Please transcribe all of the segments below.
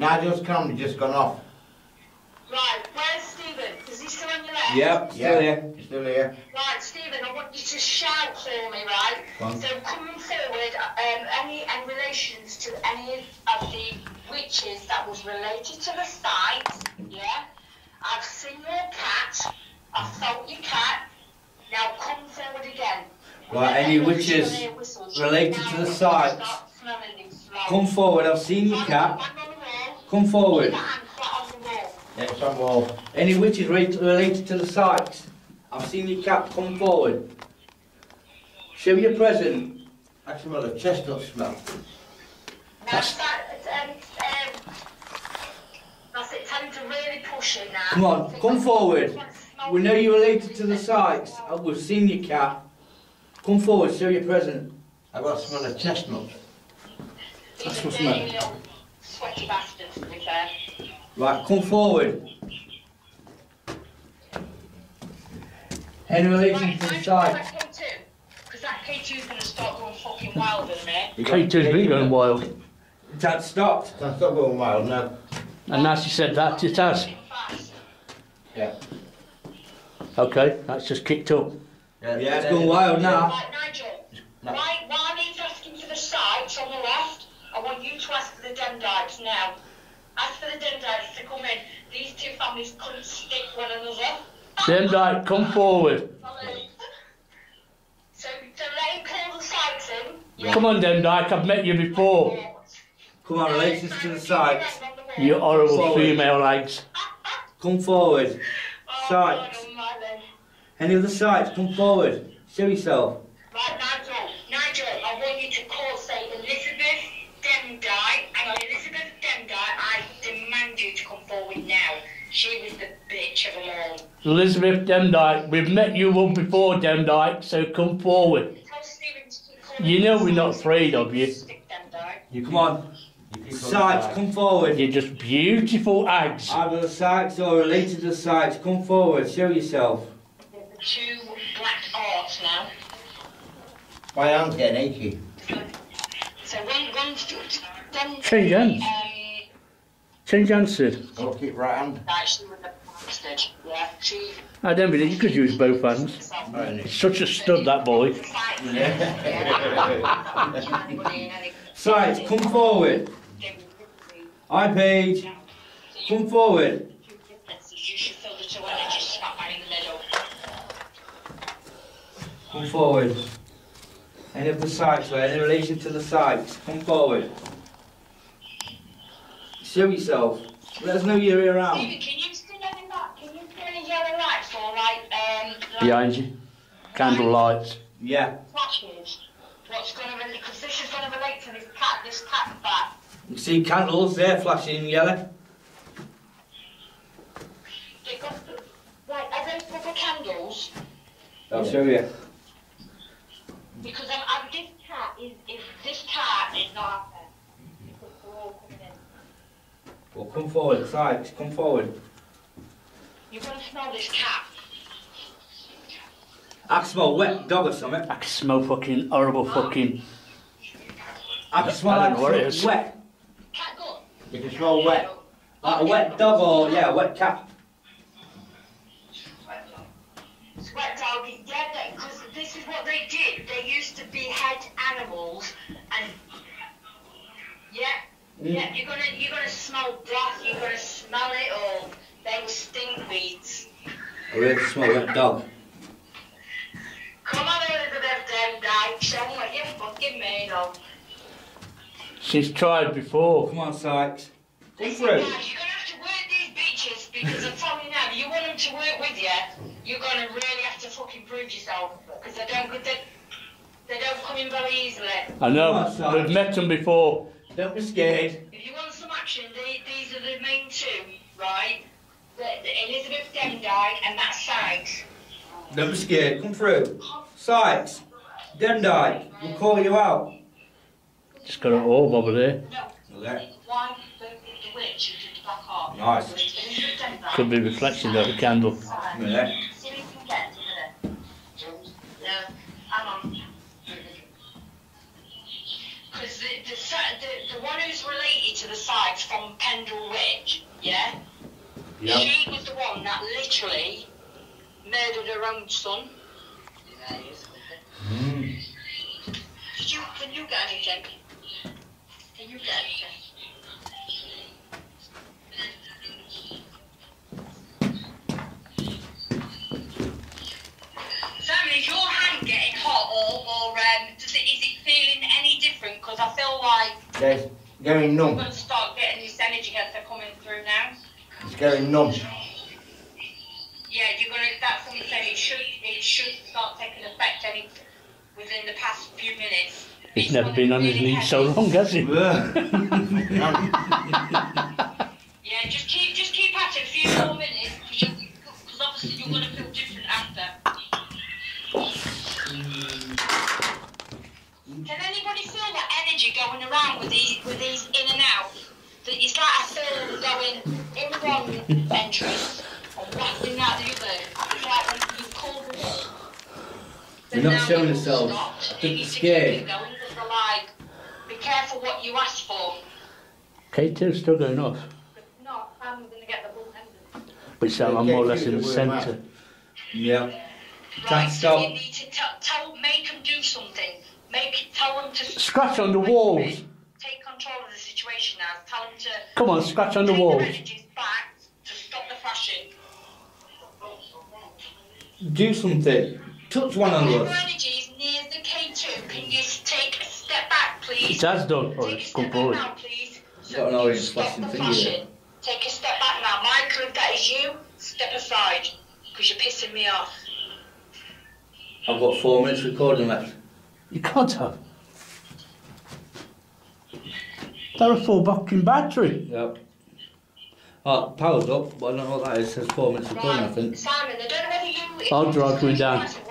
Nigel's camera just gone off. Right, where's Stephen? Is he still on your left? Yep, still Yeah, here. he's still here. Right, Stephen, I want you to shout for me, right? Go. So coming forward, um, any and relations to any of the witches that was related to the site, yeah? I've seen your cat, I've felt your cat, now come forward again. Right, any witches related to the site, Come forward, I've seen your cat. Come forward. Yeah, it's on wall. Any witches related to the site? I've seen your cat, come forward. Show me your present. I smell a chestnut smell. That's that, um, um, that's it, time to really push it now. Come on, come forward. We know you're related to the sites. Uh, We've seen your cat. Come forward, show your present. I've got a smell of chestnut. He's That's what's dirty meant. Little sweaty bastard, to be fair. Right, come forward. Any relation to the site? K2, because that K2's going to start going fucking wild in a minute. K2's been going wild. That stopped. That's not going wild now. And now she said that, it has. Yeah. Okay, that's just kicked up. Yeah, it's gone wild now. Right, Nigel, No. right, while he's asking for the sites on the left, I want you to ask for the Demdikes now. Ask for the Demdikes to come in. These two families couldn't stick one another. Demdike, come forward. So, so let him call the sites in. Come on, Demdike, I've met you before. Come on, relations to the sites. You horrible Forward. female eggs. Come forward. Oh, sites. God almighty. Any other sites? Come forward. Show yourself. Elizabeth Demdike, we've met you all before, Demdike, so come forward. Tell Stephen to keep calling You know we're not afraid of you. You Come on. You keep on Sites, the come forward. You're just beautiful eggs. Either the sites or related to the sites. Come forward. Show yourself. Two black arts now. My arm's getting achy. So one, one's Dem. Change hands. Um, Change hands, Sid. I'll keep right hand. Yeah, she. I don't believe you could use both hands. Such a stud, that boy. Sites, come forward. Hi, Paige. Come forward. Come forward. Any of the sites or any relation to the sites? Come forward. Show yourself. Let us know you're around. Stephen, can you still any light? Can you see any yellow lights like um like Behind you. Candle lights. Yeah. flashes? What's going to relate? Because this is going to relate to this cat. This cat fact. You see candles there flashing yellow? It got right. Are those proper candles? I'll show you. Because um, um, this cat is if this cat is not out there. Because we're all coming in. Well, come forward. Sites, come forward. You're going to smell this cat. I can smell wet dog or something. I can smell fucking horrible fucking. I can smell I like know what it something is. wet. You can smell wet. Like a wet dog or, yeah, a wet cat. Sweat dog, yeah, because this is what they did. They used to behead animals and yeah, hmm. yeah. You're gonna you're gonna smell death. You're gonna smell it all. They were stinkweeds. I really smell wet dog. Demdike. Show me what fucking made of. She's tried before. Come on, Sykes. Come Listen, through. guys, you're gonna have to work these bitches because I'm telling you now, you want them to work with you, you're gonna really have to fucking prove yourself because they don't they, they don't come in very easily. I know. On, We've met them before. Don't be scared. If you want some action, the, these are the main two, right? The, the Elizabeth Demdike and that Sykes. Don't be scared. Come through. Sykes. Demdike. We'll call you out. Just got an orb over there. No, Okay. why the, the witch who did the black heart? Nice. So it's Elizabeth Demdike. Could be reflection of the candle. Yeah. See what you can get, isn't it? No, hang on. Because the, the, the, the one who's related to the sides from Pendle Witch, yeah? Yeah. She was the one that literally murdered her own son. Mm. Did you, can you get anything? Can you get anything? Simon, is your hand getting hot or, or um, does it, is it feeling any different? Because I feel like There's going I'm going to start getting this energy as they're coming through now. It's going numb. Yeah, you're gonna. That's what I'm saying. It should. It should start taking effect any within the past few minutes. He's It's never been be on his knees so long, has he? Yeah, just keep just keep at it a few more minutes because obviously you're gonna feel different after. Can anybody feel that energy going around with these with these in and out? That It's like I feel going in one entrance and wafting out the other. It's like when you call them up. They're not showing you've themselves. stopped, They're you need to scared. keep it going, but they're like, be careful what you ask for. K2's still going off. If not, I'm gonna get the bull ended. But so I'm more or less in the centre. Yeah. Right, Can't so stop. you need to tell, tell, make them do something. Make, tell them to Scratch on the walls. Take control of the situation now. Tell them to Come on, scratch on the walls. back to stop the flashing. Do something. Touch one of Whoever energy is near the K2, can you take a step back, please? It has done. Oh, Take a oh, it's step come back forward. now, please. So Got an you orange stop flashing the thing Take a step back now. Michael, if that is you, step aside. Because you're pissing me off. I've got four minutes recording left. You can't have. They're a full fucking battery. Yep. Oh, powered up, but I don't know what that is. It says four minutes recording, I think. Simon, I don't know whether you... I'll you drive just me close down.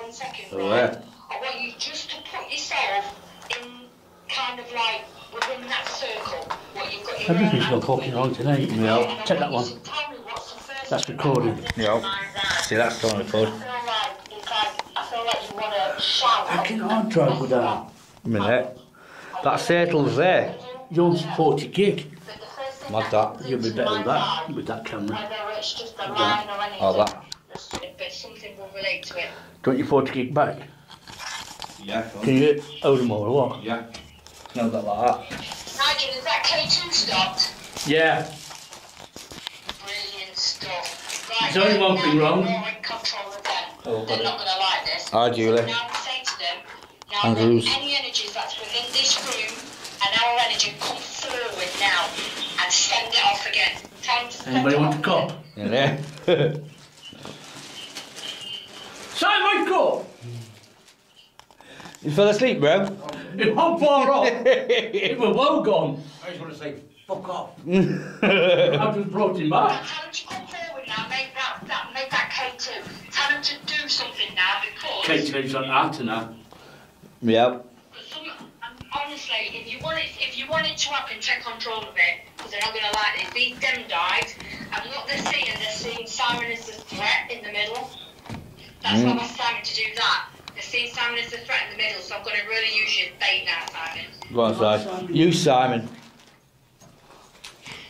Your eyes for One second, Oh, right? yeah. I want you just to put yourself in kind of like within that circle. What you've got your Everything's own gone fucking wrong today. And I Take that one. tell me what's the first That's thing recording. that comes into Yep. your mind now. See, that's on record. I feel like it's like I feel like you want to shout. How can hard drive go down? A minute. That settle's there. Yours 40 gig. But the first thing that that. You'll be better with that, with that camera. Whether it's just a line or anything. Oh, that. But something will relate to it. Don't you 40 gig back? Yeah, Can you hold them all or what? Yeah. No, that like that. Nigel, is that K2 stopped? Yeah. Brilliant stuff. Right, There's only one thing wrong. You're more in control of them. Oh, They're not going to like this. Hi, Julie. So now we say to them, now Andrews. any energies that's within this room and our energy come forward now and send it off again. Time to send Anybody it want off a cup? Yeah. Simon, Michael! you fell asleep, bro? It won't far off. It was well gone. I just want to say, fuck off. I just brought him back. tell them to come forward now, make that, that, make that K2. Tell them to do something now because... K2's on after now. yep. Some, um, honestly, if you want it, if you want it to happen, take control of it because they're not going to like this. These them died, and what they're seeing, they're seeing Simon as the threat in the middle. That's why I asked Simon to do that. They're seeing Simon as the threat in the middle, so I'm going to really use your bait now, Simon. Go on, Si. You, Simon.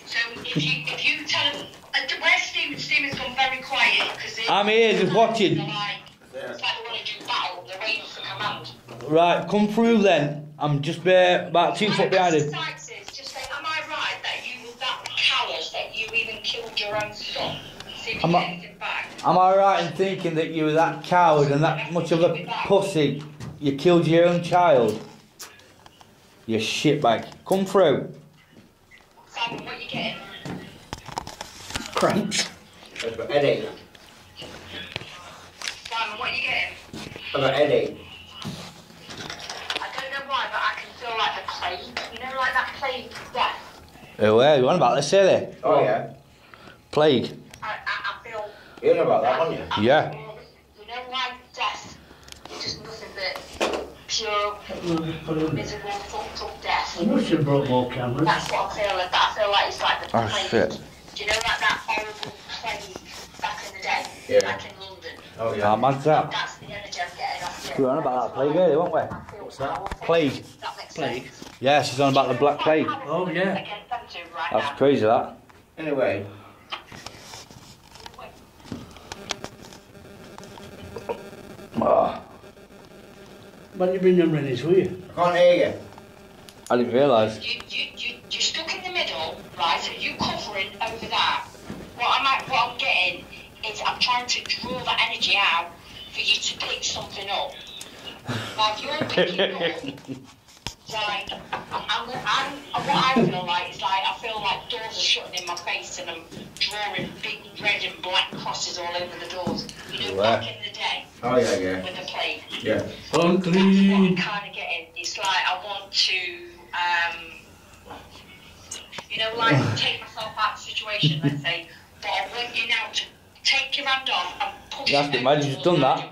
So if you if you tell them, uh, where's Stephen? Stephen's gone very quiet because I'm here, just watching. They're it's like they want to do battle. They're waiting for command. Right, come through then. I'm just bare, about two foot behind him. Just say, am I right that you were that callous that you even killed your own son? See if you I'm get anything back. Am I right in thinking that you were that coward and that much of a pussy? You killed your own child? You shitbag. Come through. Simon, what you getting? Cramps. I've got headache. Simon, what you getting? I've got headache. I don't know why, but I can feel like the plague. You know, like that plague death. Oh, yeah, you on about the silly? Oh, yeah. Plague. I, I, I feel. You know about that, wouldn't you? I Yeah. feel- You know, like death. It's just nothing but pure, miserable, fucked up death. I must have brought more cameras. That's what I feel like. I feel like it's like the Oh, plague. shit. Do you know like that horrible plague back in the day? Yeah. Back in London. Oh, How yeah. mad's that? That's the energy I'm getting off We were on about that plague earlier, weren't we? What's that? Plague. Plague? sense. Yeah, she's on about the black plague. Oh, yeah. Against them to right That's crazy, that. Anyway, Oh, When you bring them rennies, will you? I can't hear you. I didn't realise. You, you, you, you're stuck in the middle, right? So you covering over that. What I'm, at, what I'm getting is I'm trying to draw that energy out for you to pick something up. Now, if you're picking up, like, I'm, I'm, what I feel like is like, I feel like doors are shutting in my face and I'm drawing big red and black crosses all over the doors. You know, back in the day Oh yeah, yeah, with the plague. yeah. That's what I'm Unclean. kind of getting. It's like I want to, um, you know, like take myself out of the situation, let's say, but I want you now to take your hand off and push That's it it, man, over you've done that.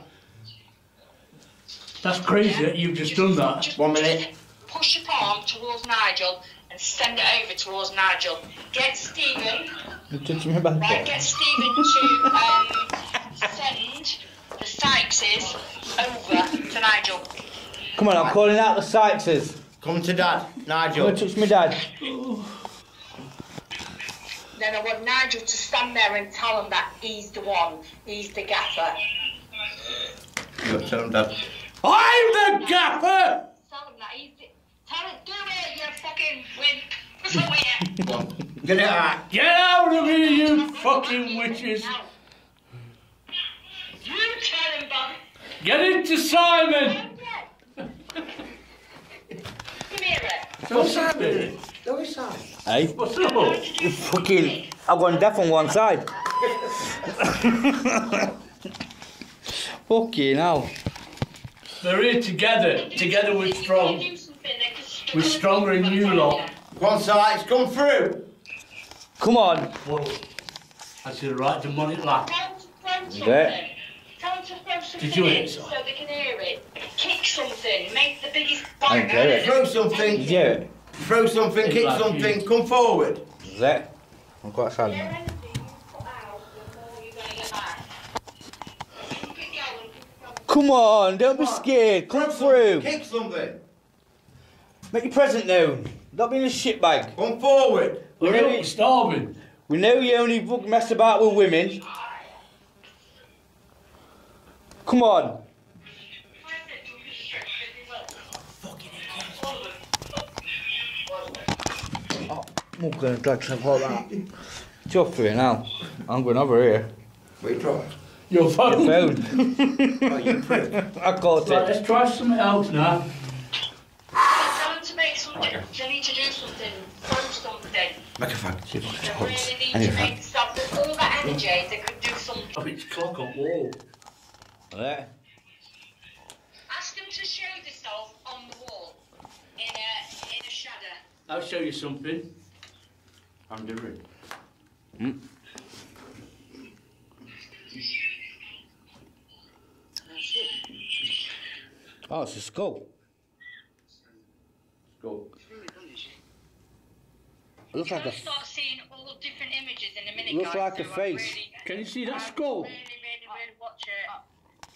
That's crazy that you've just done that. Just One minute. Push your palm towards Nigel and send it over towards Nigel. Get Stephen, You touching me back right? Get Stephen to um, send the Sykeses over to Nigel. Come on, I'm calling out the Sykeses. Come to dad, Nigel. want to touch me dad? Then I want Nigel to stand there and tell him that he's the one, he's the gaffer. Look, tell him dad. I'm the gaffer! Tell him that he's the. Tell him, do it, you fucking wimp. Come here. Come on. Get out. Get out of here, you fucking witches! Now. You tell him, Bob. Get into Simon! Come here, Ed. What's happening? Go inside. Hey, What's up? you fucking. I've gone deaf on one side. fucking hell. They're here together. Together we're strong. Do something, they can stop We're stronger than you lot. One side, come through. Come on. Whoa. That's the right demonic laugh. Tell them to throw something. Yeah. Tell them to throw something Did you hear in it? so they can hear it. Kick something. Make the biggest I bang. get it. Throw something. Did you hear it? Throw something, kick Like something, you. come forward. Is it? I'm quite sad. There anything you put out, the more you're going to get back. Keep it going, keep it going. Come on, don't be Come on. scared. Come Throw something, through. Kick something. Make your present known. Not being a shitbag. Come forward. We We're know, all you, starving. we know you only fucking mess about with women. Come on. Oh, I'm gonna drag something like that. Jump through it now. I'm going over here. Wait, try. Your Your phone. phone. Oh, you prick. I caught Right, it. let's try something else now. Tell them to make something. They need to do something. Throw something. Make a fuck. I They really need to make stop with all that energy. They could do something. Oh, it's clock on wall. There. Ask them to show themselves on the wall in a in a shadow. I'll show you something. I'm doing. Hmm. Oh, it's a skull. Go. It looks like a. Start seeing all different images in a minute, Looks guys. like a so I face. Really, Can you see that I skull? Really, really, really watch it.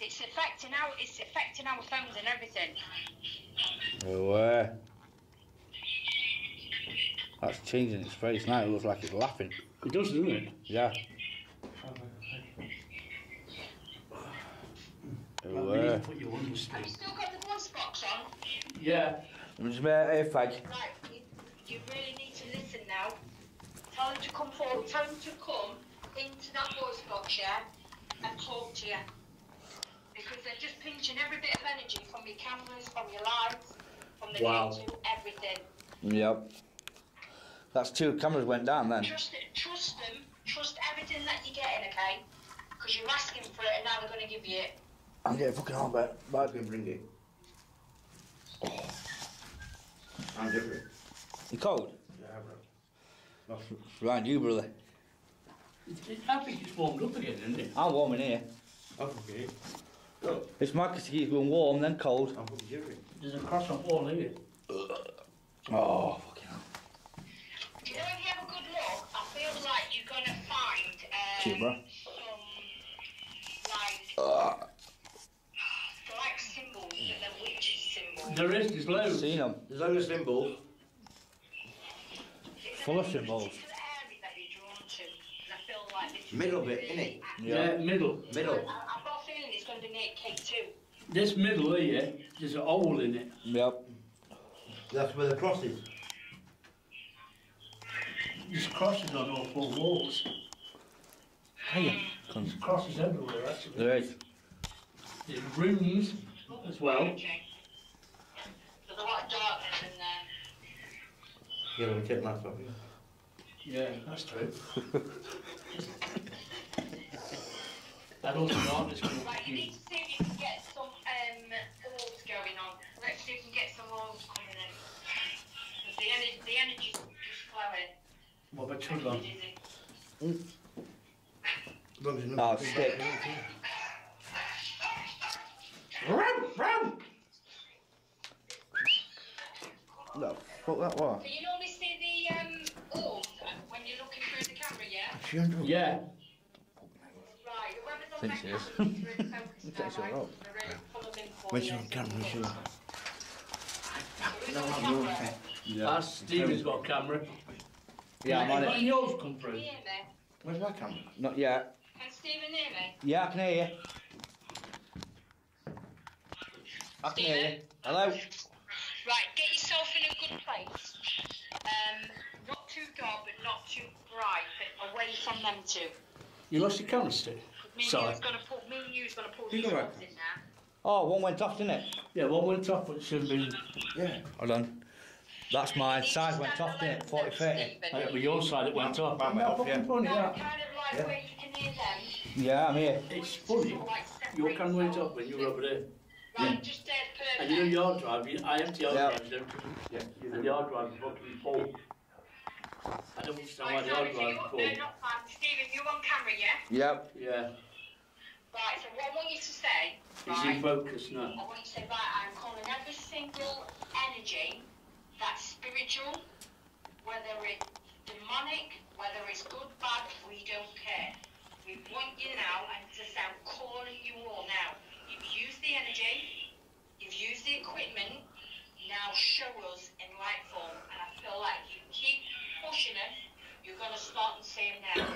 It's affecting our it's affecting our phones and everything. Oh, uh, that's changing its face now. It looks like it's laughing. It does, doesn't it? Yeah. Oh, we need uh, put you on Have you still got the voice box on? Yeah. just make a fag. Right, you, you really need to listen now. Tell them to come forward. Tell them to come into that voice box, yeah, and talk to you. Because they're just pinching every bit of energy from your cameras, from your lights, from the Wow. YouTube, everything. Yep. That's two cameras went down then. Trust it. Trust them. Trust everything that you're getting, okay? Because you're asking for it, and now they're going to give you it. I'm getting fucking hot, but I can bring it. I'm different. you cold? Yeah, bro. It's around you, brother. It- it- I think it's warmed up again, isn't it? I'm warm in here. Okay. Look, It's my case to going warm, then cold. I'm fucking different. There's a cross on wall here. Oh, fucking hell. You know, if you have a good look, I feel like you're going to find um, Cheap, bro. some, like, like symbols, and then witches symbols. There is, there's loads. Seen them. There's only symbols. full of symbols. Particular area that you're drawn to, 'cause I feel like this is Middle bit, really innit? active. Yeah, middle. Middle. I- I've got a feeling it's going to be near K2. This middle here, there's a hole in it. Yep. That's where the cross is. There's crosses on all four walls. Hiya. There's crosses everywhere, actually. There is. There's rooms as oh, well. Okay. There's a lot of darkness in there. Yeah, we take that off. Yeah, that's true. that also darkness can Right, you need to see if you can get some um, orbs going on. Let's see if we can get some orbs coming in. 'Cause the, energy, the energy's just flowing. What about chug on? Dizzy. Oh, stick. No, fuck that was. Do you normally see the um, orbs when you're looking through the camera, yeah? Yeah. Right, whoever's on Think that she is. camera needs to really focus Think now, so, right? right. They're really pull them in for When she's on camera, she'll. Who's on the camera? That's Stephen's got a camera. Yeah, I'm on Can it. yours come Can you through? hear me? Where's my camera? Not yet. Can Stephen hear me? Yeah, I can hear you. I can hear you. Hello? Right, get yourself in a good place. Um, not too dark, but not too bright, but away from them two. You lost your camera stick? Me and Sorry. you's gonna pull. Me and you's gonna pull You these go ones right. in now. Oh, one went off, didn't it? Yeah, one went off, but it should have been. Yeah. Hold on. That's mine. You Size went to off, stand didn't it? alone, 40 30. Stephen. Yeah, but your side it went off. Mine went off, yeah. funny, No, that. kind of like Yeah. where you can hear them. Yeah, I'm here. It's funny. Like Your camera went off when you were over there. Right, just dead perfect. And you know your drive, you- I empty your Yeah. drive, don't you? Yeah. And your drive is fucking full. I don't understand why Right, the sorry, hard so you, drive is no, full. not fine. Stephen, you on camera, yeah? Yep. Yeah, Right, so what I want you to say, it's in right, focus now. I want you to say, right, I'm calling every single energy that's spiritual, whether it's demonic, whether it's good, bad, we don't care. We want you now, and to say, I'm calling you all now. You've used the energy, you've used the equipment, now show us in light form. And I feel like if you keep pushing us, you're going to start and see them now.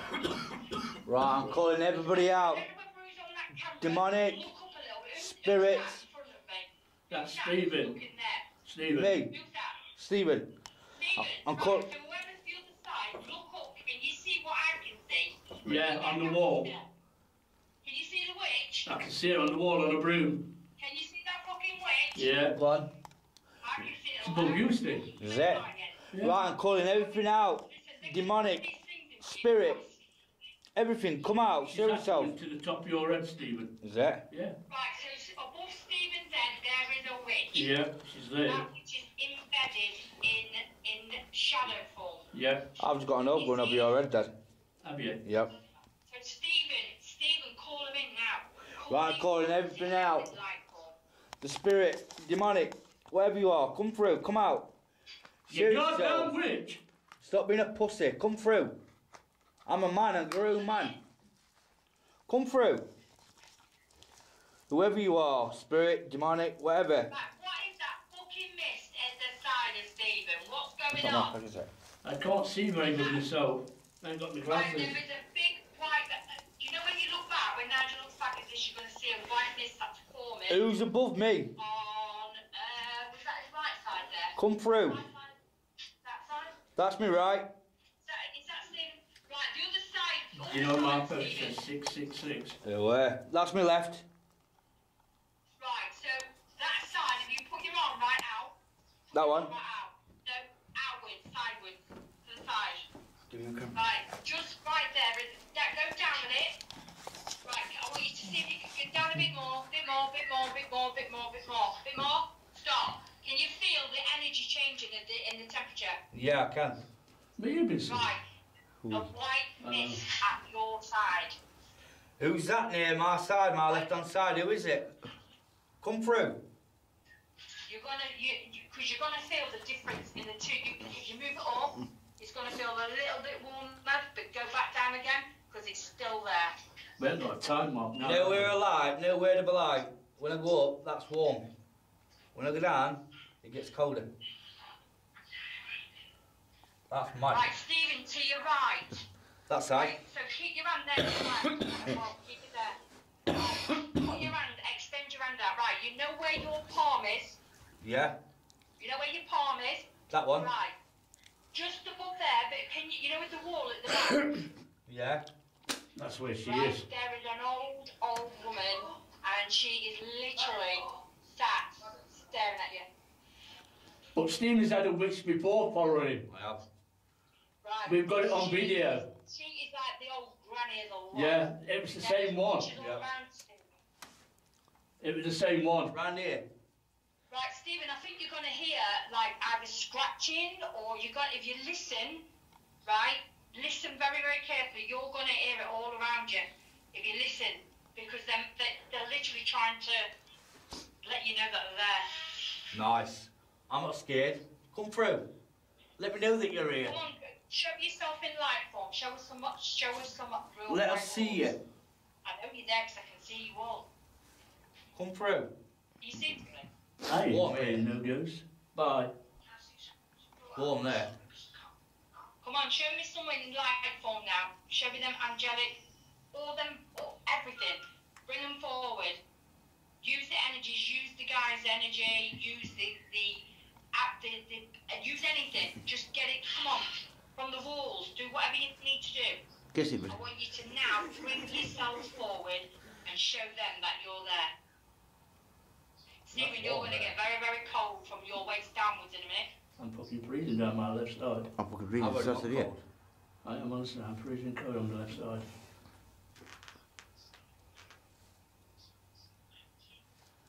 Right, I'm calling everybody out. Whoever is on that camera, Demonic, look up a little. Who's- who's spirits. that in front of me? That's Stephen. Stephen. Me, Stephen. I'm right, call- So whoever's the other side, look up. Can you see what I can see? Yeah, on the wall. Can you see the witch? I can see her on the wall on a broom. Can you see that fucking witch? Yeah. Go on. I can see it. It's above you, Steve. Is it? Right, I'm calling everything out. Demonic, spirit, everything. Come out. Show yourself. to the top of your head, Stephen. Is it? Yeah. Right, so s- above Stephen's head, there is a witch. Yeah, she's there. That which is embedded in in shadow form. Yeah. I've just got an oak going over your head, Dad. Have you? Yep. So Stephen, Stephen, call him in now. Call Right, him calling everything out. light. The spirit, demonic, whatever you are, come through. Come out. Show You goddamn yourself. witch! Stop being a pussy. Come through. I'm a man, a grown man. Come through. Whoever you are, spirit, demonic, whatever. Right, what is that fucking mist at the side of Stephen? What's going on? my is it? I can't see very good myself. I ain't got my Right, glasses. there is a big white. Uh, you know when you look back, when Nigel looks back at this, you're going to see a white mist that's forming Who's above me? on. Uh, was that his right side there? Come through. Right side? That side? That's me, right? Is that, is that Stephen? Right, the other side. You know my side, post Stephen. says 666. Where? That's me left. Right, so that side, if you put your arm right out. That one? arm Right out. No, outwards, sideways, to the side. Give me a camera. Right, just right there. Yeah, go down with it. Right, I want you to see if you can get down a bit more, bit more, bit more, bit more, bit more, bit more, bit more. Stop. Can you feel the energy changing in the, in the temperature? Yeah, I can. But you've been. Right. A Ooh. white mist at your side. Who's that near my side, my left hand side? Who is it? Come through. You're gonna, you, because you, are gonna feel the difference in the two. You, if you move it up, it's gonna feel a little bit warmer, but go back down again because it's still there. We haven't got a time mark now. Nowhere alive, nowhere to be light. When I go up, that's warm. When I go down, it gets colder. That's Right, mad. Stephen, to your right. That's right. So keep your hand there. to the left. Well, keep it there. Right, Put your hand, extend your hand out. Right, you know where your palm is? Yeah. You know where your palm is? That one. Right. Just above there, but can you, you know with the wall at the back? Yeah. That's where she right, is. there is an old, old woman, and she is literally sat staring at you. But Stephen's had a witch before following him. I have. Right. We've got it on She- video. She is like the old granny of the lot. Yeah, it was the same one. Yeah. It was the same one. Round here. Right, Stephen, I think you're going to hear like either scratching or you're going. If you listen, right, listen very, very carefully. You're going to hear it all around you if you listen, because then they, they're literally trying to let you know that they're there. Nice. I'm not scared. Come through. Let me know that you're here. Come on, show yourself in light form. Show us some. up. Show us some. up Real Let us see form. you. I know you're there because I can see you all. Come through. You see me? I ain't What, afraid mate? no ghost. Bye. Go on there. Come on, show me someone in light form now. Show me them angelic, all them, all, everything. Bring them forward. Use the energies. Use the guy's energy. Use the the, app, the, the uh, use anything. Just get it. Come on, from the walls. Do whatever you need to do. Kiss him. I want you to now bring yourselves forward and show them that you're there. Stephen, you're going to get very, very cold from your waist downwards in a minute. I'm fucking freezing down my left side. I'm fucking I've reading already this got after yet. cold. I am honestly, I'm freezing cold on the left side.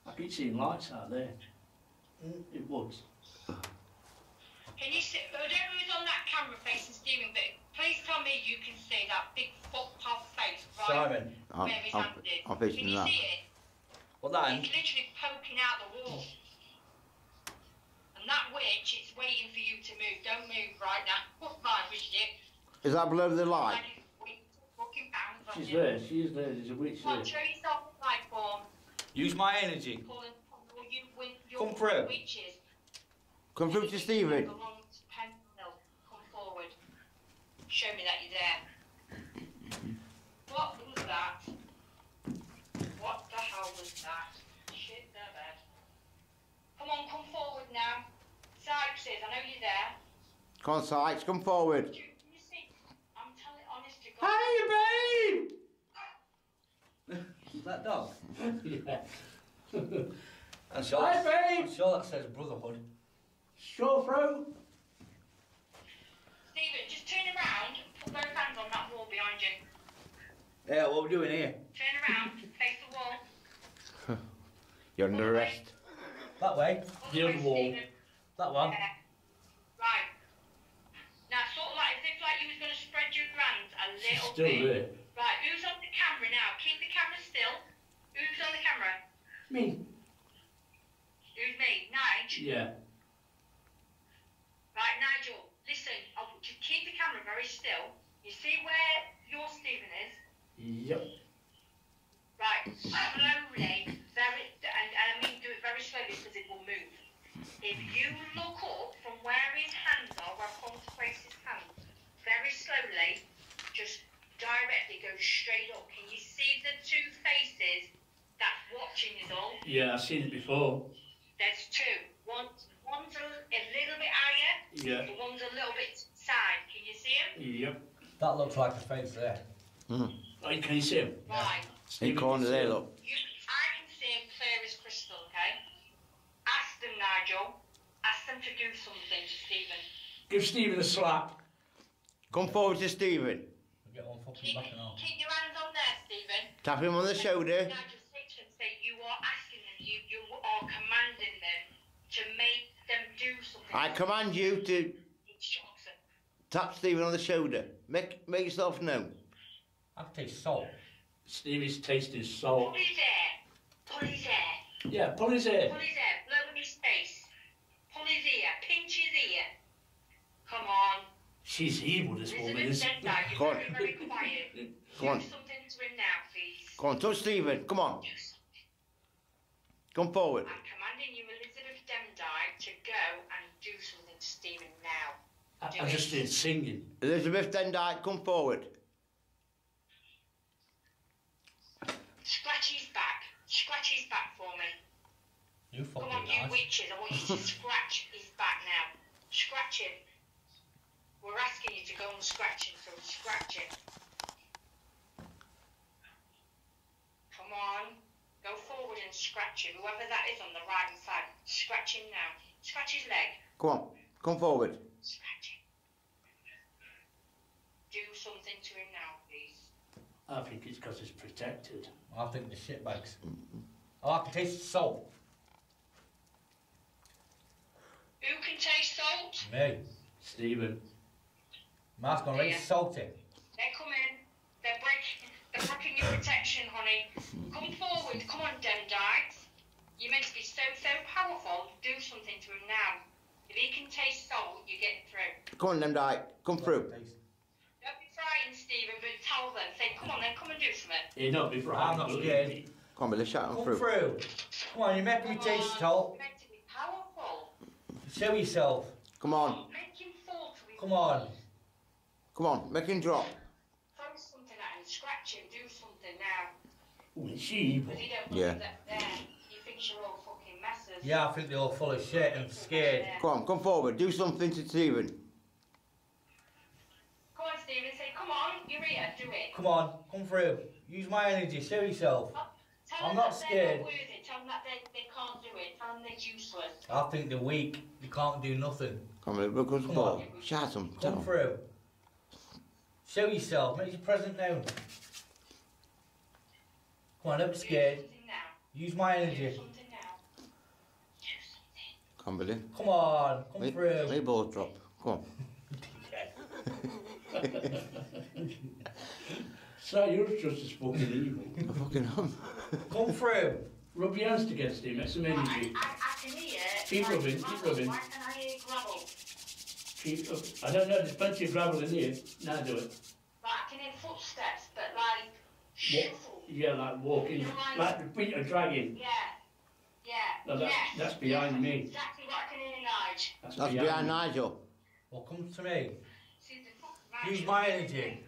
I keep seeing lights out there. Mm. It was. Can you see? I don't know who's on that camera facing Stephen, but please tell me you can see that big footpath face right Simon. where his I'm, hand is. I'm Can you that. see it? What that It's literally poking out the wall. And that witch is waiting for you to move. Don't move right now. My wish it. Is that below the light? Like it's waiting to fucking pounce on She's there, she is there, there's a witch Come on, there. show yourself in light form. Use my energy. Pulling, pulling you, win, your Come through. witches. Come through to Stephen. Belong to Pendle. Come forward. Show me that you're there. What was that? What the hell was that? Shit the bed. Come on, come forward now. Sykes, I know you're there. Come on, Sykes, come forward. Do you, can you see? I'm telling honest to God. Hey, babe! Is that dog? yeah. I'm sure, Hi, babe. I'm sure that says brotherhood. Sure throat. Stephen, just turn around and put both hands on that wall behind you. Yeah, what are we doing here? Turn around, face the wall. You're under arrest. That way. The other wall. Stephen. That one. Yeah. Right. Now, sort of like as if like you was going to spread your hands a She's little still bit. there. Right, who's on the camera now? Keep the camera still. Who's on the camera? Me? Who's me? Nige. Yeah. Right, Nigel, listen, I'll just keep the camera very still. You see where your Stephen is? Yep. Right, slowly, very, and, and I mean do it very slowly because it will move. If you look up from where his hands are, where to place his hands, very slowly, just directly go straight up. Can you see the two faces that's watching is all? Yeah, I've seen it before. There's two. One, one's a, a little bit higher, Yeah. the one's a little bit side. Can see him? Yep. That looks like a face there. Hmm. Oh, can you see him? Right. In Stephen, corner there, look. You, I can see him clear as crystal, okay? Ask them, Nigel. Ask them to do something to Stephen. Give Stephen a slap. Come forward to Stephen. Get one fucking Keep, back and all. keep your hands on there, Stephen. Tap him on the shoulder. Nigel, say to say you are asking them, you, you are commanding them to make them do something. I command you to Johnson. Tap Stephen on the shoulder. Make make yourself known. I can taste salt. Stevie's tasting salt. Pull salt. his hair. Pull his hair. Yeah, pull his Pull hair. his hair. Blow in his face. Pull his ear. Pinch his ear. Come on. She's evil, this woman is. said that. Go You're on. very, very quiet. Come on. Do something to him now, please. Come on, touch Stephen. Come on. Do something. Come forward. I'm commanding you, Elizabeth Demdike, to go and do something to Stephen now. I, I just did singing. Elizabeth Demdike, come forward. Scratch his back. Scratch his back for me. You fucking Come fucking on, you witches. I want you to scratch his back now. Scratch him. We're asking you to go and scratch him, so scratch it. Come on. Go forward and scratch him. Whoever that is on the right hand side, scratch him now. Scratch his leg. Come on, come forward. Scratch him. Do something to him now, please. I think it's because it's protected. I think the shitbags. Oh, I can taste the salt. Who can taste salt? Me. Stephen. Mark's gonna raise Yeah. salty. They're coming. They're breaking. They're breaking your protection, honey. Come forward. Come on, Demdikes. You're meant to be so so powerful. Do something to him now. If he can taste salt, you get through. Come on, Demdike, come through. Don't be frightened, Stephen, but tell them. Say, come on, then come and do something. He'd not be. I'm not scared. me. Come on, Billy, shout him Come through. through. Come on, you're making me taste on, salt. You're meant to powerful. Show yourself. Come on, Make him fall to his Come on. come on, make him drop. Throw something at him. Scratch him. Do something now. Oh, is she evil? Because he don't Yeah. believe that there. He thinks you're all fucking messes. Yeah, I think they're all full of shit and scared. Come on, come forward. Do something to Stephen. Come on, Stephen. Say, come on. Do it. Come on, come through. Use my energy. Show yourself. Oh, tell I'm them not that scared. They're not worthy. Tell them that they, they can't do it. Tell them they're useless. I think they're weak. They can't do nothing. Come on, look, come Come forward. Shout him, tell Come him. through. Show yourself. Make your presence known. Come on, don't be scared. Use my energy. something now. Do something. Come, Billy. Come on, come Make, through. make balls drop. Come on. So you're just as fucking evil. I fucking am. Come through. Rub your hands against him, Make some I, energy. I, I can hear. Keep like, rubbing, keep rubbing. Why can I hear gravel? Keep up. I don't know. There's plenty of gravel in here. Now do it. Like, I can hear footsteps, but like shuffle. Yeah, like walking, like the feet are dragging. Yeah. Yeah. No, that's- yes. that's behind yes, me. Exactly what I can hear, Nige. That's, That's behind behind. Nigel. Well, come to me. See the foot. Nige. Use my energy.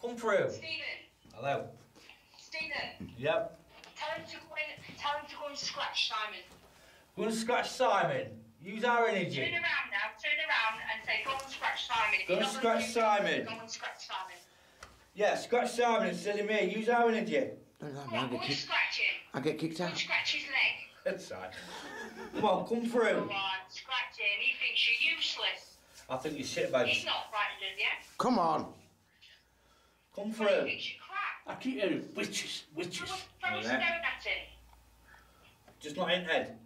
Come through. Stephen. Hello. Stephen. Yep. Tell him to go in. Tell him to go and scratch Simon. Go and scratch Simon. Use our energy. Turn around now. Turn around and say, "Go and scratch Simon." If Go and not scratch Simon. Go and scratch Simon. Yeah, scratch Simon instead of me. Use our energy. Don't let me, Come I on, go get and kicked. scratch him. I get kicked Go out. scratch his leg. That's right. Come on, come through. Come on, scratch him. He thinks you're useless. I think you're He's shitbags. not frightened of you. Come on. Come He through. thinks you're crap. I keep hearing witches, witches. throw a stone at him. Just not in head.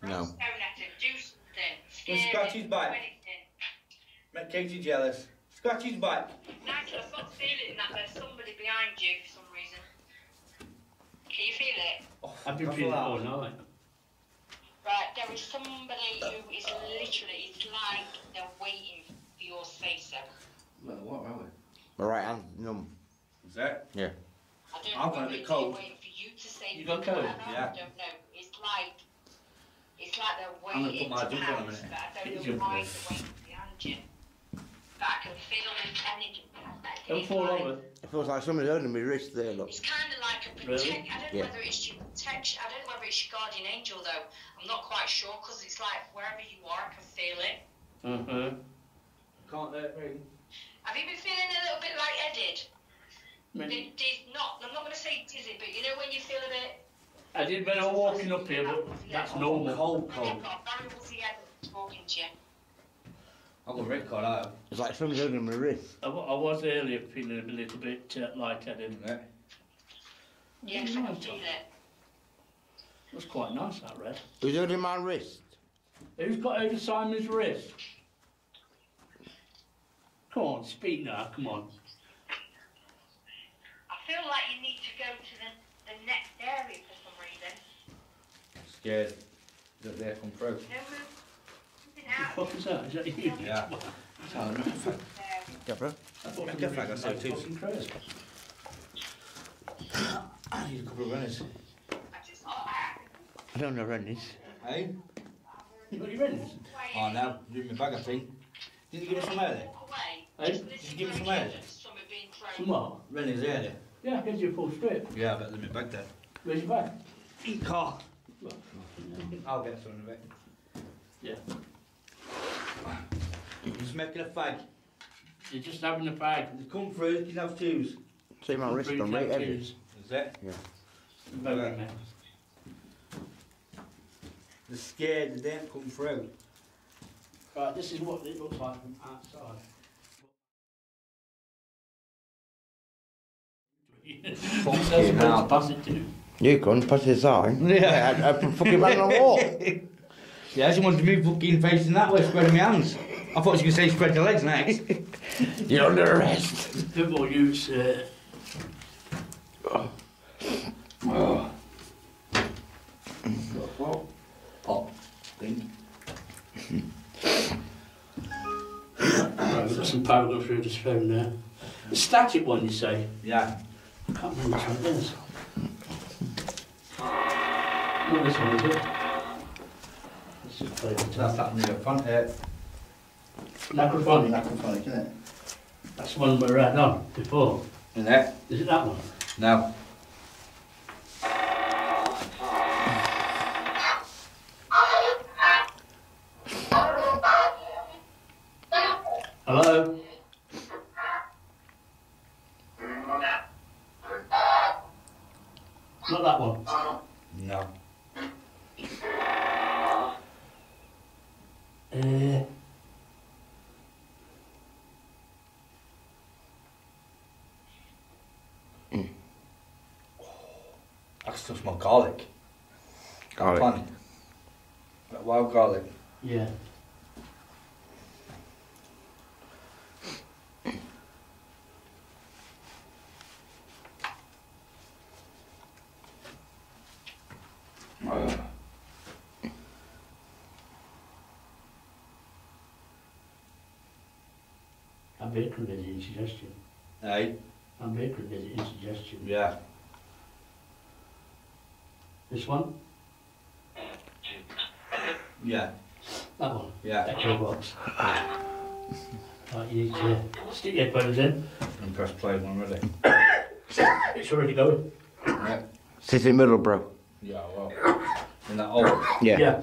Throw a No. stone at him. Do something. Go Scare scratch him. his back. Make Katie jealous. Scratch his back. Nigel, I've got a feeling that there's somebody behind you for some reason. Can you feel it? Oh, I've been that's feeling it all night. Right, there is somebody who is literally, it's like they're waiting for your say so. Well, what are we? My right hand numb. Is that? Yeah. I don't I've know got whether a cold. waiting for you to say You got something cold? like Yeah. I don't know. It's like, it's like they're gonna waiting put my to jumper on a pounce, minute. but I don't your know why jumper they're waiting behind you. But I can feel this energy. Don't fall like- over. It feels like somebody's holding my wrist there, look. It's kind of like a Really? I don't know Yeah. whether it's your protection. I don't know whether it's your guardian angel though. I'm not quite sure because it's like wherever you are, I can feel it. Uh huh. Can't let me. Have you been feeling a little bit lightheaded? Mm. Di- di- not. I'm not going to say dizzy, but you know when you feel a bit. I did when I was walking up here, but that's normal. Cold, I've got a very woozy talking to you. I've got red card out. It's like somebody's holding my wrist. I, was earlier feeling a little bit uh, lightheaded. Isn't it? Yes, I can feel it. It was quite nice, that red. Who's holding my wrist? Who's got over Simon's wrist? Come on, speak now, come on. I feel like you need to go to the, the next area for some reason. Scared that they come through. No move. Something What the out. Fuck is that? Is that you? Yeah. There. Yeah, bro. Get you flag, I said two. I need a couple of runners. I don't know Rennie's. Hey? You got your? Wait, Oh, now, give me a bag, I think. Didn't you give me some away. Eh? Did you give me some evidence Some what? Rennie's earlier. Yeah, I gives you a full strip. Yeah, I bet there's my bag there. Where's your bag? Eat car. I'll get some of it. Yeah. Just making a fag. You're just having a bag. They come through, you can have twos. See my wrist Three on right heavy. tattoos. Is it? Very Yeah. nice. They're scared, they don't come through. Right, this is what it looks like from outside. Fucking hell. Pass it to. You couldn't pass his sign. Yeah. I, I fucking ran on the wall. Yeah, she wanted me fucking facing that way, spreading my hands. I thought she was going to say spread your legs next. You're under arrest. Bit more use. Uh, Pop. Think. right, we've got some power going through this phone there. The static one, you say? Yeah. I can't remember which one it is. Not this one, is it? Let's just play it. That's that near front here. Necrophonic. Necrophonic, isn't it? That's the one we were at on before. Isn't it? Is it that one? No. Hello? Not that one. No. Uh, I can still smell garlic. Garlic. Funny. That wild garlic. yeah. I'm bakery visiting suggestion. Hey? I'm bakery visiting suggestion. Yeah. This one? Yeah. That one? Yeah. Echo box. Right, you need to stick your headphones in. And press play when ready. It's already going. Yeah. Sit in the middle, bro. Yeah, well. In that hole. Yeah. Yeah.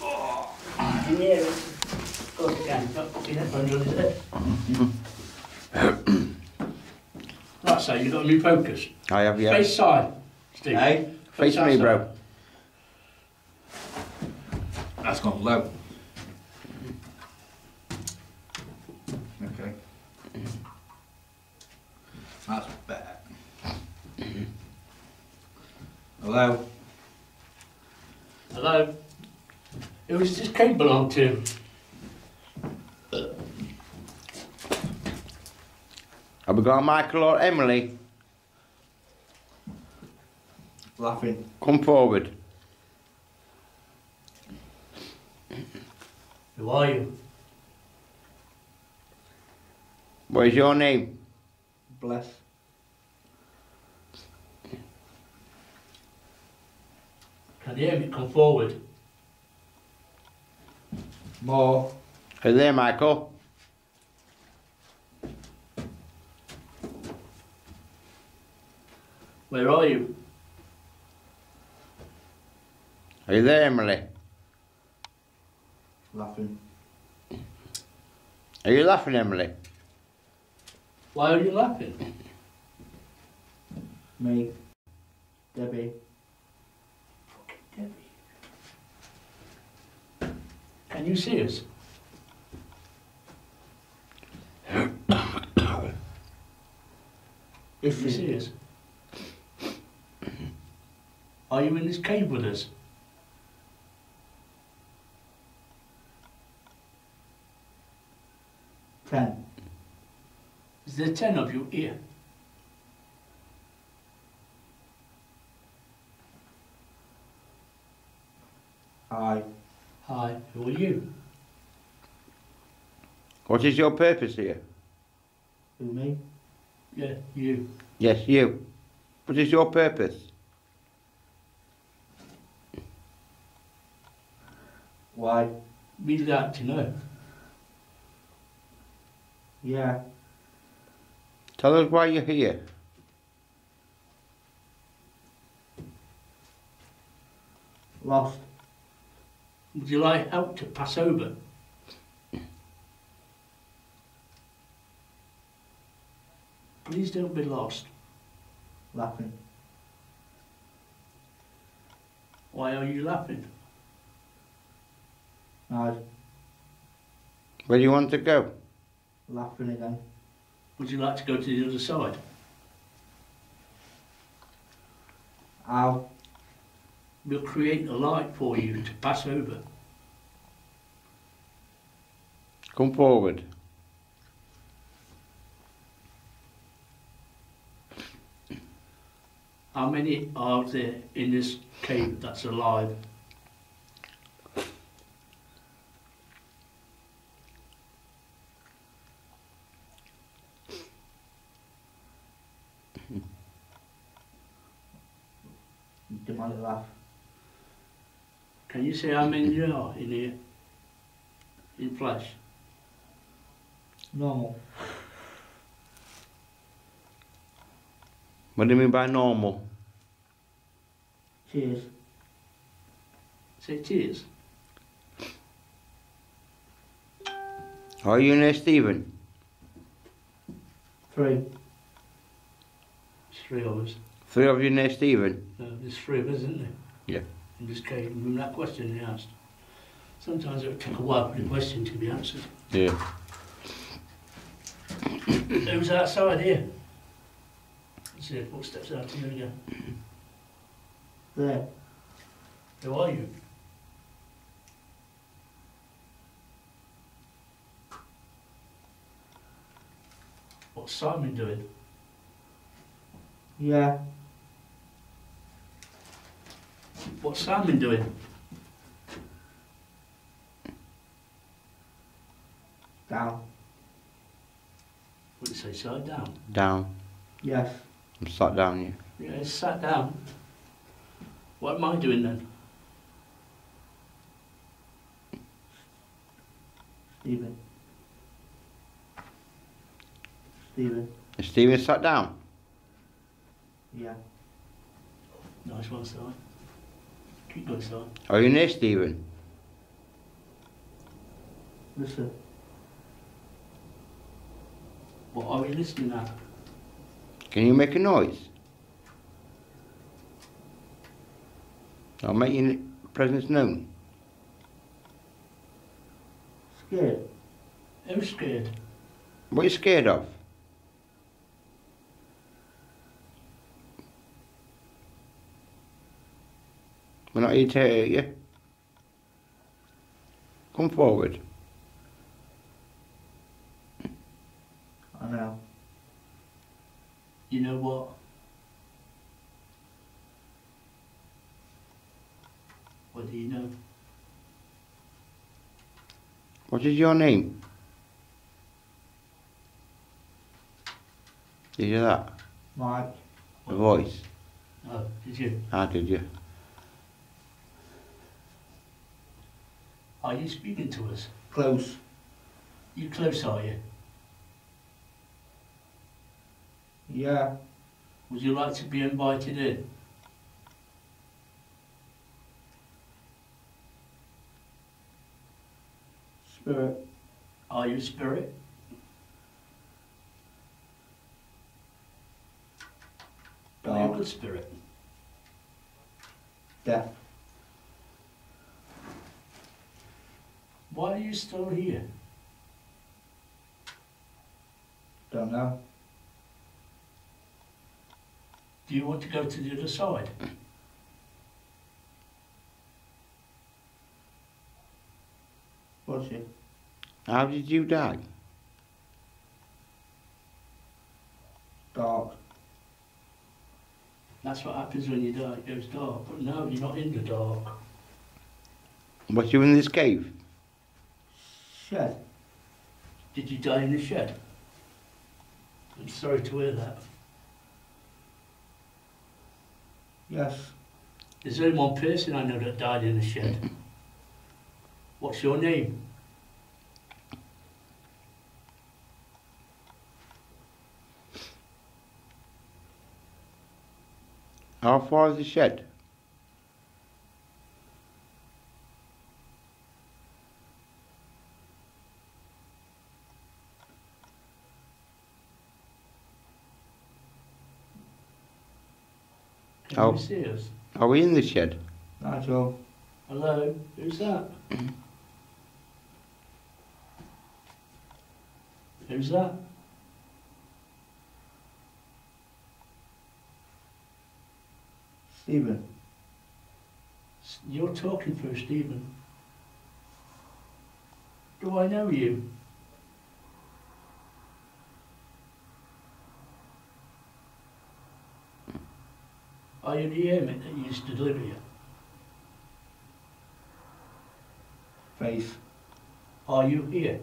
Oh. In here, it's got again, not putting headphones on, is it? Mm-hmm. Right, so you've got a new focus. I have, yeah. Face side, Steve. Hey? Face me, outside. bro. That's gone low. Okay. That's better. Hello? Hello? Who is this cable belong to? Have we got Michael or Emily? Laughing. Come forward. Who are you? What is your name? Bless. Can you hear me? Come forward. More. Are you there, Michael? Where are you? Are you there, Emily? Laughing. Are you laughing, Emily? Why are you laughing? Me. Debbie. Fucking Debbie. Can you see us? If you see us. Are you in this cave with us? Ten. Is there ten of you here? Hi. Hi, who are you? What is your purpose here? Who, me? Yeah, you. Yes, you. What is your purpose? Why? We'd like to know. Yeah. Tell us why you're here. Lost. Would you like help to pass over? Please don't be lost. Laughing. Why are you laughing? Nice. Where do you want to go? Laughing again. Would you like to go to the other side? Ow. We'll create a light for you to pass over. Come forward. How many are there in this cave that's alive? Demonic laugh. Can you say how many there are in here? In flesh? Normal. What do you mean by normal? Cheers. Say cheers. How Are you near Stephen? Three. There's three of us. Three of you near Stephen? No, there's three of us, isn't there? Yeah. In this cave, remember that question he asked? Sometimes it would take a while for the question to be answered. Yeah. Who's outside here? See the footsteps out here again. There. Who are you? What's Simon doing? Yeah. What's Sam been doing? Down. What did you say side down? Down. Yes. I'm sat down here. Yeah, he's sat down. What am I doing then? Stephen. Stephen. Is Stephen sat down? Yeah. Nice one, Si. Are you near Stephen? Listen. What are we listening at? Can you make a noise? I'll make your presence known. Scared. I'm scared? What are you scared of? We're not here to hurt you. Come forward. I know. You know what? What do you know? What is your name? Did you hear that? Mike. The voice. Oh, did you? How did you? Are you speaking to us? Close. You close, are you? Yeah. Would you like to be invited in? Spirit. Are you a spirit? Are you a good spirit? Death. Why are you still here? Don't know. Do you want to go to the other side? What's it? How did you die? Dark. That's what happens when you die, it goes dark. But no, you're not in the dark. Was you in this cave? Shed. Did you die in the shed? I'm sorry to hear that. Yes. There's only one person I know that died in the shed. What's your name? How far is the shed? Can Oh. you see us? Are we in the shed? Nigel. Hello? Who's that? Who's that? Stephen. You're talking through Stephen. Do I know you? Are you the airman that used to deliver you? Face. Are you here?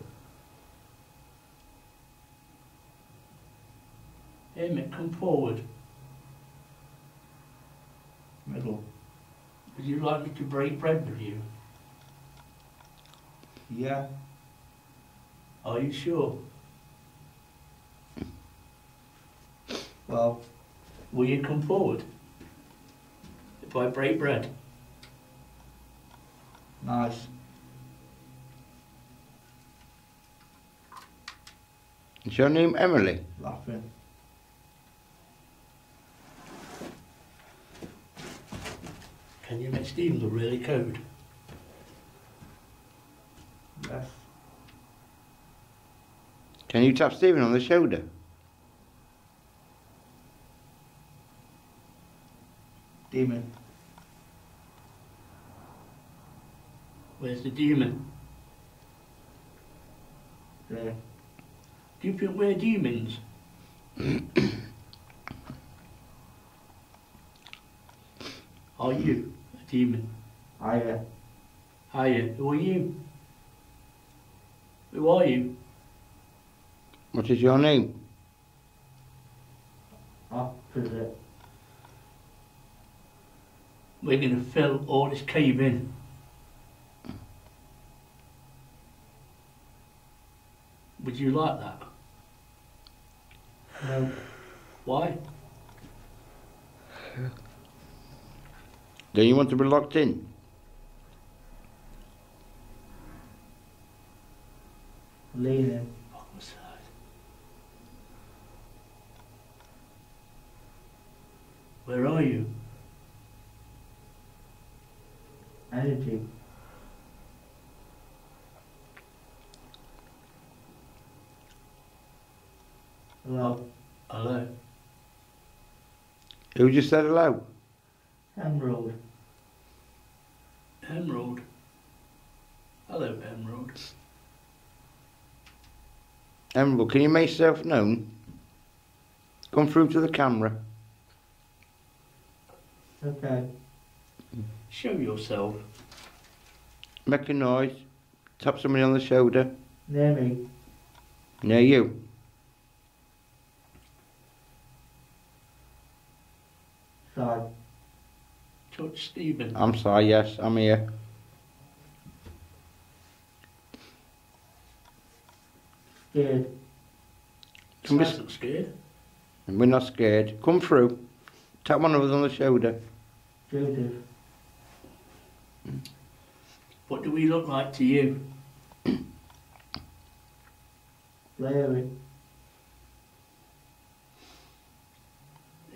Emmett, come forward. Middle. Would you like me to break bread with you? Yeah. Are you sure? Well, Will you come forward? If I break bread, nice. Is your name Emily? Laughing. can you make Stephen the really code? Yes. Can you tap Stephen on the shoulder? Demon. Where's the demon? There. Do you think we're demons? Are you a demon? Higher. Hiya, who are you? Who are you? What is your name? Opposite. We're going to fill all this cave in. Would you like that? No. Why? Do you want to be locked in? Leaning. Fuck my side. Where are you? Energy. Hello. Hello. Who just said hello? Emerald. Emerald. Hello, Emerald. Emerald, can you make yourself known? Come through to the camera. Okay. Show yourself. Make a noise. Tap somebody on the shoulder. Near me. Near you. Sorry. George Stephen. I'm sorry, yes, I'm here. Scared. Come be... not scared. And we're not scared. Come through. Tap one of us on the shoulder. Joseph. Mm. What do we look like to you? Larry.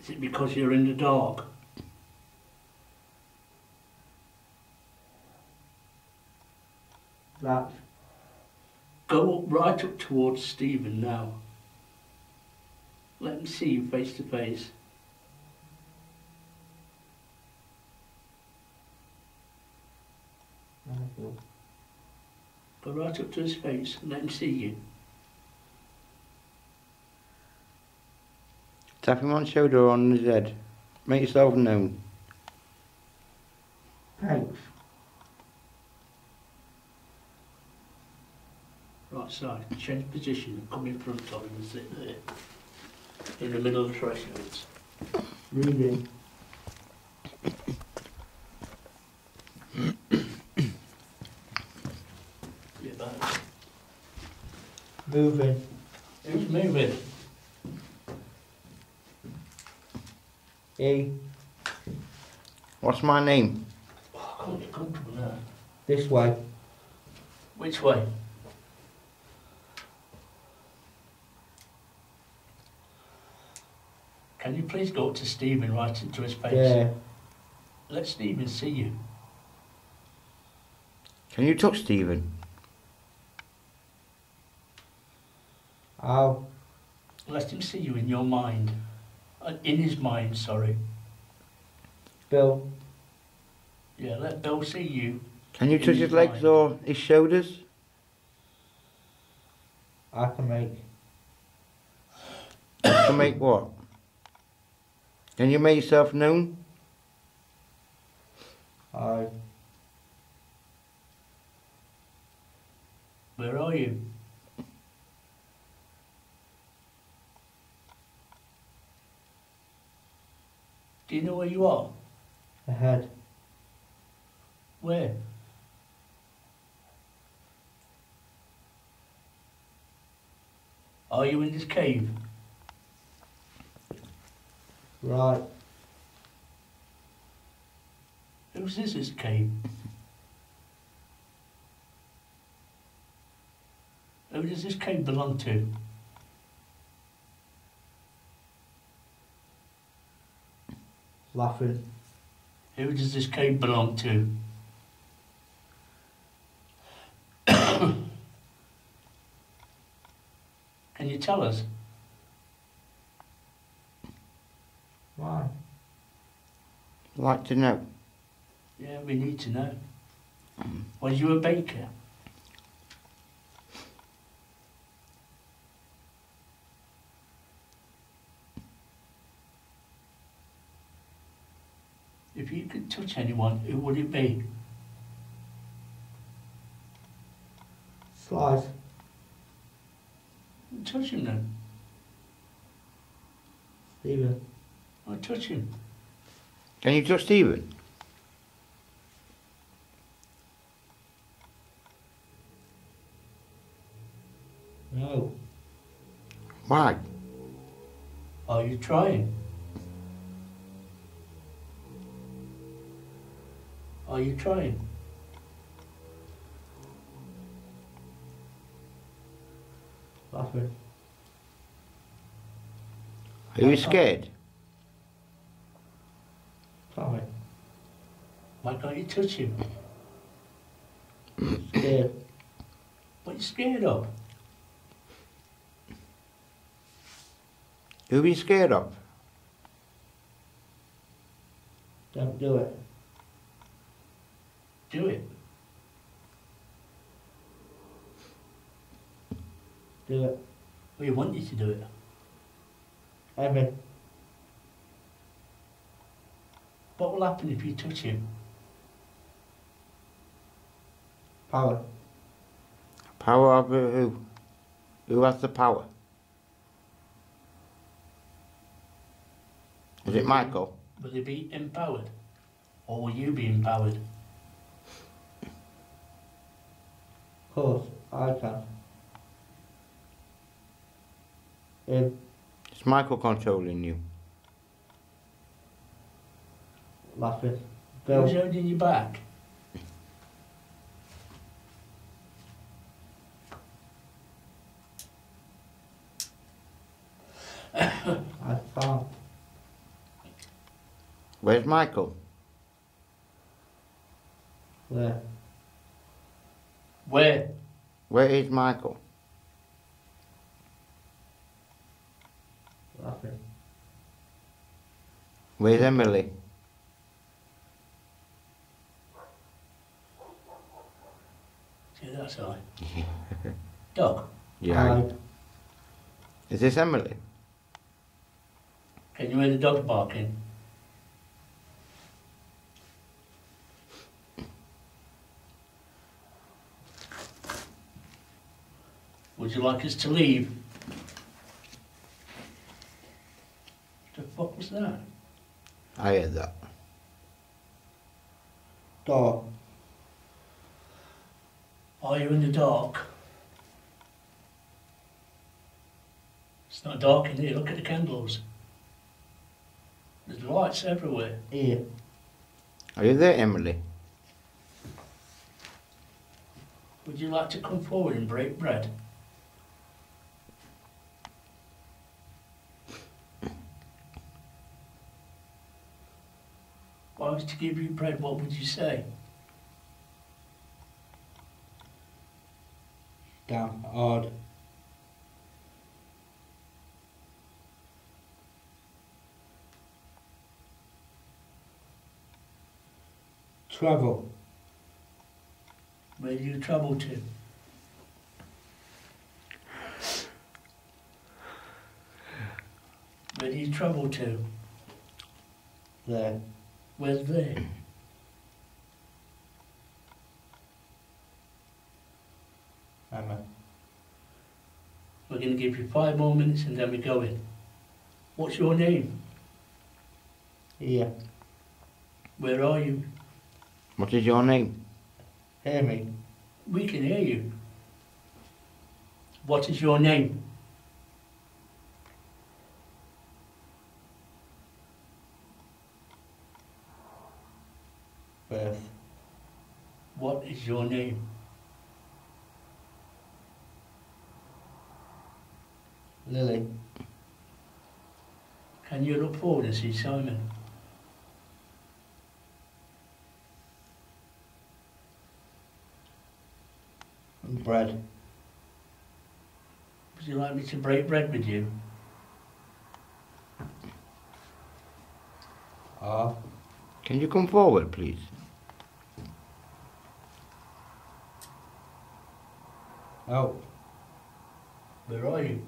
Is it because you're in the dark? That. Go up, right up towards Stephen now. Let him see you face to face. Go right up to his face and let him see you. Tap him on the shoulder or on his head. Make yourself known. Thanks. Right side. Change position and come in front of him and sit there. In the middle of the thresholds. Reading. Moving. Who's moving? E. What's my name? Oh, I can't get comfortable now. This way. Which way? Can you please go up to Stephen right into his face? There. Let Stephen see you. Can you touch Stephen? Ow. Let him see you in your mind. Uh, in his mind, sorry. Bill. Yeah, let Bill see you. Can you touch his legs or his shoulders? I can make. to make what? Can you make yourself known? I. Where are you? Do you know where you are? Ahead. Where? Are you in this cave? Right. Whose is this cave? Who does this cave belong to? Laughing. Who does this cave belong to? Can you tell us? Why? Like to know. Yeah, we need to know. Was you a baker? If you could touch anyone, who would it be? Slice. Touch him then. Stephen. I touch him. Can you touch Stephen? No. Why? Are you trying? Are you trying? Laughing. Are you scared? Tommy. Why can't you touch him? Scared. What are you scared of? Who are you scared of? Don't do it. Do it. Do it. We want you to do it. Amen. What will happen if you touch him? Power. Power of uh, who? Who has the power? Is it Michael? Will he be empowered? Or will you be empowered? Of course, I can. Him. Michael controlling you? Laughing. Who's Bill. holding you back? I can't. Where's Michael? Where? Where? Where is Michael? Laughing. Where's Emily? See, that's I. Dog, Hide. Is this Emily? can you hear the dog barking? Would you like us to leave? The fuck was that? I heard that. Door. Are you in the dark? It's not dark in here. Look at the candles. There's lights everywhere. Here. Are you there, Emily? Would you like to come forward and break bread? Was to give you bread, what would you say? Damn hard. Travel. Where do you travel to? Where do you travel to? There. Where's there? Emma. We're going to give you five more minutes and then we're going. What's your name? Here. Where are you? What is your name? Hear me. We can hear you. What is your name? Birth. What is your name? Lily. Can you look forward and see Simon? And bread. Would you like me to break bread with you? Ah. Can you come forward, please? Oh. Where are you?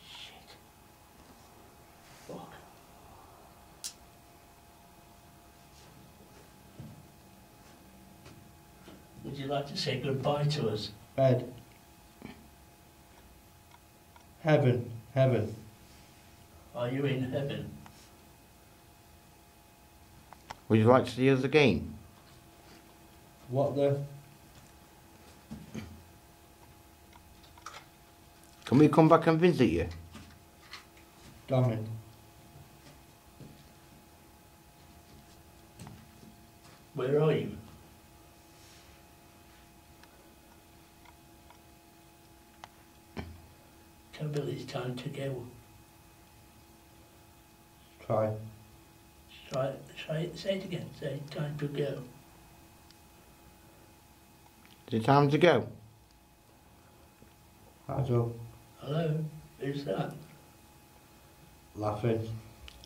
Shit. Fuck. Would you like to say goodbye to us? Bed. Heaven. Heaven. Are you in heaven? Would you like to see us again? What the? Can we come back and visit you? Damn it. Where are you? Tell Billy it's time to go. Try. Try, try it, say it again. Say time to go. Is it time to go? Hazel. Hello? Who's that? Laughing.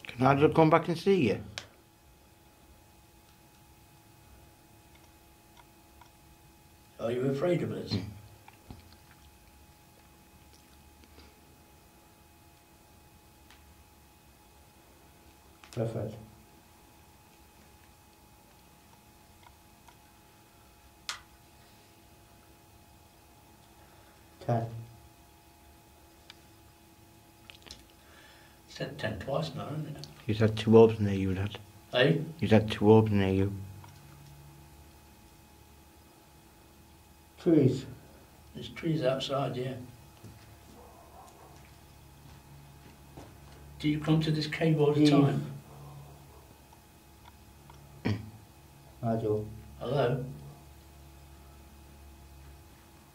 Can I just come back and see you? Are you afraid of us? Hmm. Perfect. Ten. Said ten twice now, isn't it? You had two orbs near you, Dad. Hey? You eh? had two orbs near you. Trees. There's trees outside, yeah. Do you come to this cave all the Eve. time? Hazel. Hello?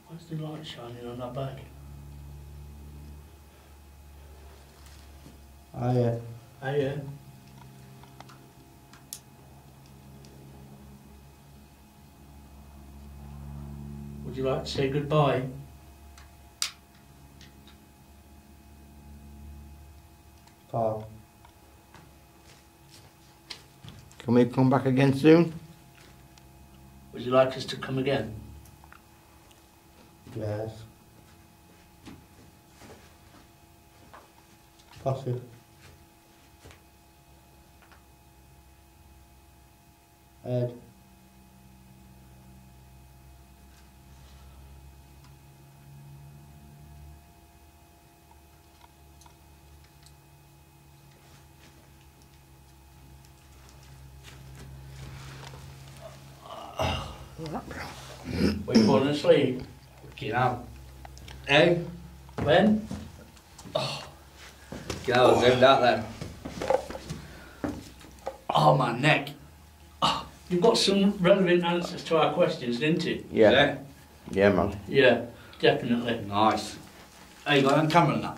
Why's the light shining on that bag? Aya. Hey, yeah. Would you like to say goodbye? Paul. Can we come back again soon? Would you like us to come again? Yes. Posse. Ed. Were you falling asleep? Get out. Hey. Ben? Oh. Get out of that then. Oh, my neck. You've got some relevant answers to our questions, didn't you? Yeah. Is? Yeah, man. Yeah, definitely. Nice. Hey, you got it on camera and that?